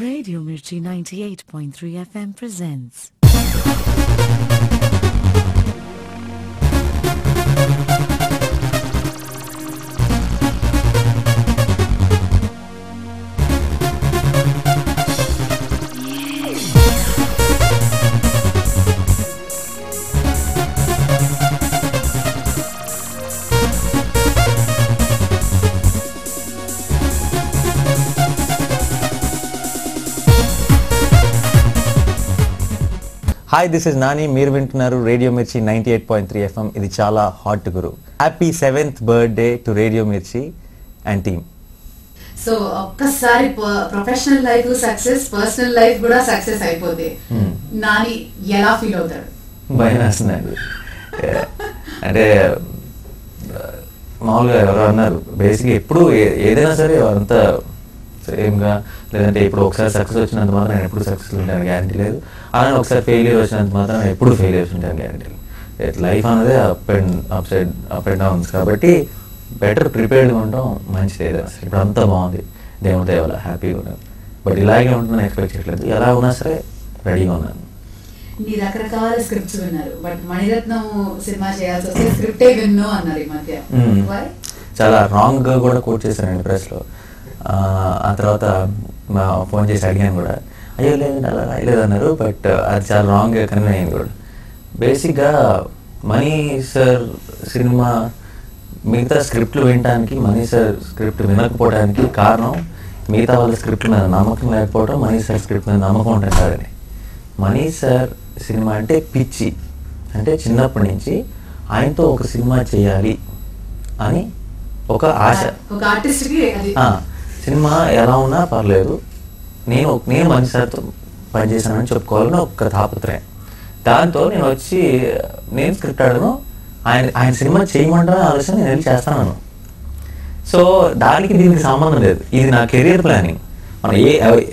Radio Mirchi 98.3 FM presents. Hi this is Nani మీరు వింటున్నారు radio Mirchi ninety eight point three FM ఇది చాలా hot Guru. Happy seventh birthday to radio Mirchi and team so ఒక్కసారి professional life success personal life కూడా success అయిపోతే Hmm. Nani ఎలా feel అవుతాడు? భయం అంటే మామూలుగా ఎవరు అన్నారు. బేసిక్గా ఎప్పుడు ఏదైనా సరే అంతా సేమ్గా లేదంటే ఇప్పుడు ఒకసారి సక్సెస్ వచ్చినంత మాత్రం నేను ఎప్పుడు సక్సెస్ ఉంటాను గ్యారంటీ లేదు. అలానే ఒకసారి ఫెయిలియర్ వచ్చినంత మాత్రం నేను ఎప్పుడు ఫెయిలియర్స్ ఉంటాను గ్యారంటీ లేదు. లైఫ్ అనేది up and up side up and downs కాబట్టి బెటర్ ప్రిపేర్డ్గా ఉండడం మంచిది ఏదైనా ఇప్పుడు అంతా బాగుంది. దేవుడి దేవాల హ్యాపీగా ఉన్నాను. బట్ ఇలాగే ఉంటుందని ఎక్స్పెక్ట్ చేయట్లేదు. ఎలా ఉన్నా సరే రెడీగా ఉన్నాను. నీ రకరకాల స్క్రిప్ట్స్ విన్నారు. బట్ మణిరత్నం సినిమా చేయాల్సి వస్తే స్క్రిప్టే విన్ను అన్నారు ఈ మధ్య? చాలా రాంగ్గా కూడా కోట్ చేశానండి ప్రెస్లో ఆ తర్వాత మా ఫోన్ చేసి అడిగాను కూడా. అయ్యో లేదండి అలా రాయలేదు అన్నారు బట్ అది చాలా రాంగ్గా కన్వే అయింది కూడా. బేసిక్గా మనీ సార్ సినిమా మిగతా స్క్రిప్ట్లు వినడానికి మనీ సార్ స్క్రిప్ట్ వినకపోవడానికి కారణం మిగతా వాళ్ళ స్క్రిప్ట్ మీద నమ్మకం లేకపోవడం మనీ సార్ స్క్రిప్ట్ మీద నమ్మకం ఉంటుంది కాదని. మనీ సార్ సినిమా అంటే పిచ్చి. అంటే చిన్నప్పటి నుంచి ఆయనతో ఒక సినిమా చేయాలి అని ఒక ఆశ. సినిమా ఎలా ఉన్నా పర్లేదు. నేను నేను మంచి సార్తో పనిచేశానని చెప్పుకోవాలని ఒక తాపత్రయం. దాంతో నేను వచ్చి నేను స్క్రిప్ట్ ఆడను ఆయన ఆయన సినిమా చేయమంటారని ఆలోచన నేను వెళ్ళి చేస్తాను సో దానికి దీనికి సంబంధం లేదు. ఇది నా కెరీర్ ప్లానింగ్. మనం ఏ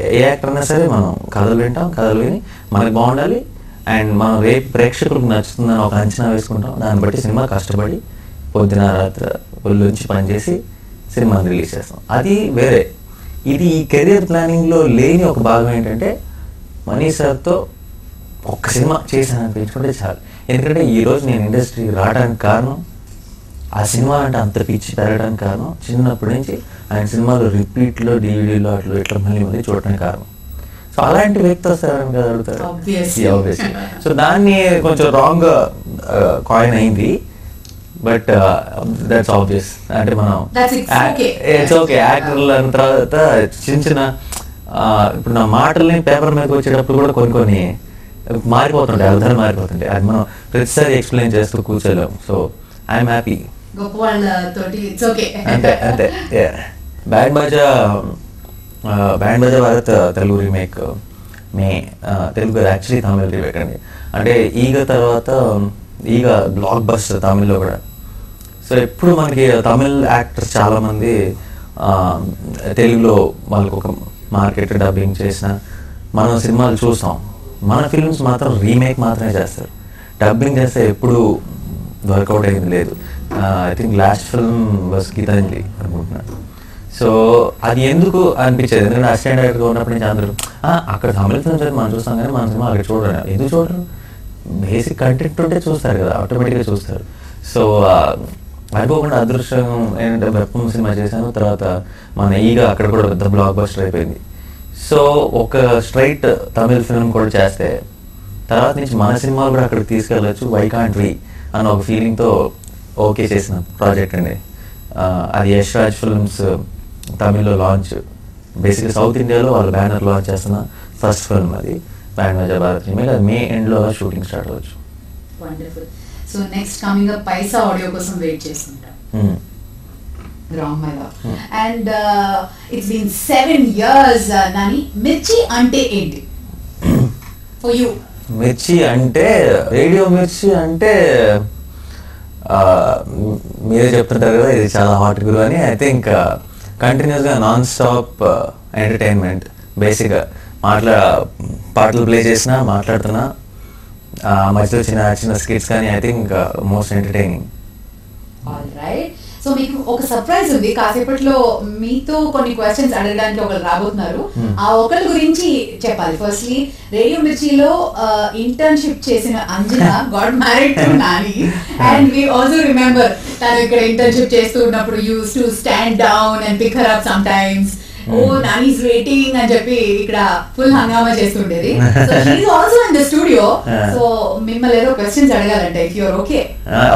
ఏ యాక్టర్ అయినా సరే మనం కథలు వింటాం కథలు విని మనకి బాగుండాలి. అండ్ మనం రేపు ప్రేక్షకులకు నచ్చుతుందని ఒక అంచనా వేసుకుంటాం. దాన్ని బట్టి సినిమా కష్టపడి పొద్దున రాత్రి ఒళ్ళుంచి పనిచేసి సినిమాని రిలీజ్ చేస్తాం. అది వేరే. ఇది ఈ కెరియర్ ప్లానింగ్లో లేని ఒక భాగం ఏంటంటే మనీ సార్తో ఒక్క సినిమా చేశాను అనిపించుకుంటే చాలు. ఎందుకంటే ఈ రోజు నేను ఇండస్ట్రీకి రావడానికి కారణం ఆ సినిమా అంటే అంత పిచ్చి పెరగడానికి కారణం చిన్నప్పటి నుంచి ఆయన సినిమాలు రిపీట్లో డివిడీలో అట్లా ఇట్లా మళ్ళీ మళ్ళీ చూడడానికి కారణం. సో అలాంటి వ్యక్తి వస్తారని కదా అడుగుతారు. సో దాన్ని కొంచెం రాంగ్ కాయిన్ అయింది. బట్ దట్స్ ఆబ్వియస్ అంటే మనం. ఇట్స్ ఓకే యాక్టర్లు అన్న తర్వాత చిన్న చిన్న ఇప్పుడు నా మాటల్ని పేపర్ మీదకి వచ్చేటప్పుడు కూడా కొన్ని కొన్ని మారిపోతుంటాయి అర్థాలు మారిపోతుంటాయి. అది మనం ప్రతిసారి ఎక్స్ప్లెయిన్ చేస్తూ కూర్చోలేము. సో ఐఎమ్ హ్యాపీ ఓకే అంతే అంతే. Band Baaja band Baaja Baaraat Telugu remake మే తెలుగు యాక్చువల్లీ తమిళ రీమేక్ అండి. అంటే ఈగ తర్వాత ఈగ బ్లాక్ బస్ తమిళ్ళో కూడా సో ఎప్పుడు మనకి తమిళ్ యాక్టర్స్ చాలా మంది తెలుగులో వాళ్ళకు ఒక మార్కెట్ డబ్బింగ్ చేసిన మనం సినిమాలు చూస్తాం. మన ఫిల్మ్స్ మాత్రం రీమేక్ మాత్రమే చేస్తారు. డబ్బింగ్ చేస్తే ఎప్పుడు వర్కౌట్ అయింది లేదు. I think last film was Geethanjali అనుకుంటున్నాను సో అది ఎందుకు అనిపించేది? ఎందుకంటే అసిస్టెంట్ డైరెక్టర్గా ఉన్నప్పుడు నుంచి అందరూ అక్కడ తమిళ ఫిల్మ్స్ అయితే మనం చూస్తాం కానీ మన సినిమా అక్కడ చూడరు. ఎందుకు చూడరు? బేసిక్ కంటెంట్ ఉంటే చూస్తారు కదా ఆటోమేటిక్గా చూస్తారు. సో అనుకోకుండా అదృష్టం ఏంటంటే వెప్పం సినిమా చేశాను తర్వాత మన ఈగ అక్కడ కూడా పెద్ద బ్లాక్ బస్టర్ అయిపోయింది. సో ఒక స్ట్రైట్ తమిళ్ ఫిల్మ్ కూడా చేస్తే తర్వాత నుంచి మన సినిమాలు కూడా అక్కడికి తీసుకెళ్ళచ్చు వై కాంట్ వి అన్న ఒక ఫీలింగ్తో ఓకే చేసిన ప్రాజెక్ట్ అండి. అది యష్ రాజ్ ఫిల్మ్స్ తమిళ్ళో లాంచ్ బేసిక్గా సౌత్ ఇండియాలో వాళ్ళు బ్యానర్ లాంచ్ చేస్తున్న ఫస్ట్ ఫిల్మ్ అది బ్యాండ్ మజా భారత్ అది మే ఎండ్లో షూటింగ్ స్టార్ట్ అవ్వచ్చు. Wonderful so next coming up Paisa audio కోసం వెయిట్ చేస్తుంటాం. Wrong my love. And it's been seven years Nani Mirchi అంటే ఏంటి ఫర్ యూ మిర్చి అంటే రేడియో మిర్చి అంటే మీరే చెప్తుంటారు కదా ఇది చాలా హాట్ గురు అని. ఐ థింక్ కంటిన్యూస్గా నాన్ స్టాప్ ఎంటర్టైన్మెంట్ బేసిక్గా మాట్లా పాటలు ప్లే చేసినా మాట్లాడుతున్నా మధ్యలో చిన్న చిన్న స్కిట్స్ కానీ I think most entertaining. All right so మీకు ఒక సర్ప్రైజ్ ఉంది. కాసేపట్లో మీతో కొన్ని క్వశ్చన్స్ అడగడానికి ఒకరు రాబోతున్నారు. ఆ ఒకరి గురించి చెప్పాలి. ఫస్ట్లీ రేడియో మిర్చిలో ఇంటర్న్షిప్ చేసిన Anjana got married to Nani and we also remember తను ఇక్కడ ఇంటర్న్షిప్ చేస్తూ ఉన్నప్పుడు used to stand down and pick her up sometimes oh Nani's waiting అని చెప్పి ఇక్కడ ఫుల్ హంగామా చేస్తుండేది. So also in the studio. So మిమ్మల్ని ఏదో క్వశ్చన్స్ అడగాలంటే if you're okay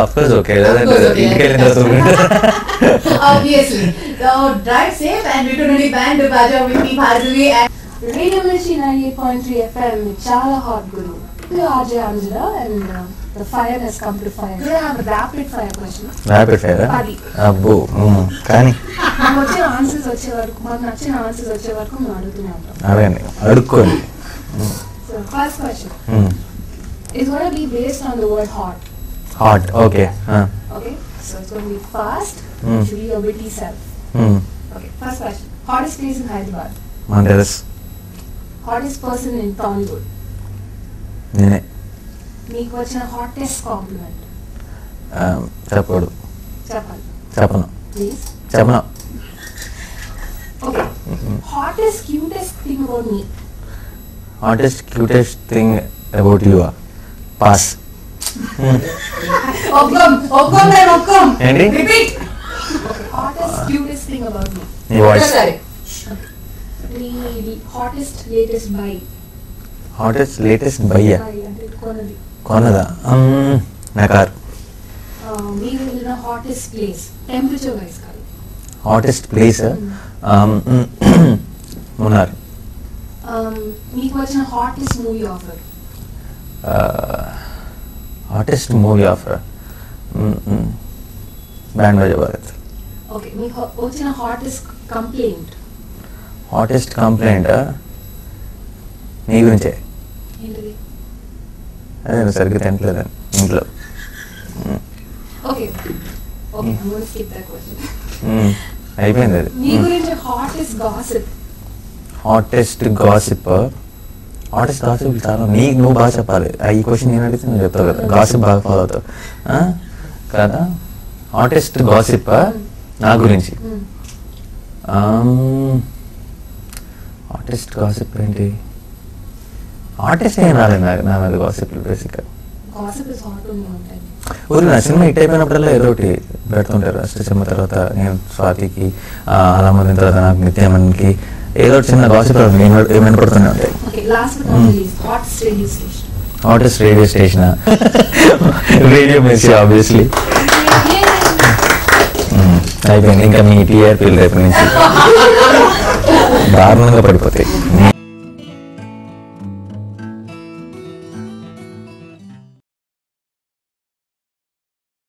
of course okay to the band to Baja with me, Bhargavi and radio Mirchi nine eight point three FM చాలా hot Guru RJ Anjala and the fire he's come to fire today have rapid fire question rapid fire పది. అబ్బో మ్మ్. కానీ మాకు వచ్చిన answers వచ్చే వరకు మాకు నచ్చిన ఆన్సర్స్ వచ్చే వరకు మేము అడుగుతూనే ఉంటాం అడగండి అడుక్కోండి so first question hmm. Is got be based on the word hot hot okay okay so it's got be fast Hmm. Should be your witty self okay first question hottest place in Hyderabad మన తెలుసు hottest person in Tollywood నేనే మీకు వచ్చిన hottest compliment చెప్పకూడదు చెప్పండి చెప్పను చెప్పను Okay. Hottest, cutest thing about me. Hottest cutest thing about you pass Okkom, Okkom and Okkom. ఏంటి? Repeat. Hottest, cutest thing about me. నీ voice hottest, latest buy. Hottest latest buy hmm. నా car. Hottest place Munnar మీకు వచ్చిన hottest movie offer hottest movie offer band Baaja Baaraat okay మీకు వచ్చిన hottest complaint hottest complaint నీ గురించే. అదే నువ్వు సరిగ్గా తింటలేదని ఇంట్లో. అయిపోయింది అది. హాటెస్ట్ గాసిప్ హాటెస్ట్ గాసిప్ చాలా నీ నువ్వు బాగా చెప్పాలి. ఆ, ఈ క్వశ్చన్ నేను అడిగితే నువ్వు చెప్తావు కదా. గాసిప్ బాగా ఫాలో అవుతావు? కదా? హాటెస్ట్ గాసిప్ నా గురించి. హాటెస్ట్ గాసిప్ ఏంటి? హాటెస్ట్ ఏం రాలేదు నా మీద గాసిప్ బేసిక్గా ఊరి నా సినిమా హిట్ అయిపోయినప్పుడల్లా ఏదో ఒకటి పెడుతుంటారు. అష్ట సినిమా తర్వాత నేను స్వాతికి అలా మంది తర్వాత నాకు నిత్యమన్కి ఏదో ఒకటి చిన్న గాసిప్ ఏమైనా పడుతూనే ఉంటాయి. Hottest radio station radio Mirchi obviously అయిపోయింది. ఇంకా మీ టీఆర్పీలు రేపు నుంచి. దారుణంగా పడిపోతాయి.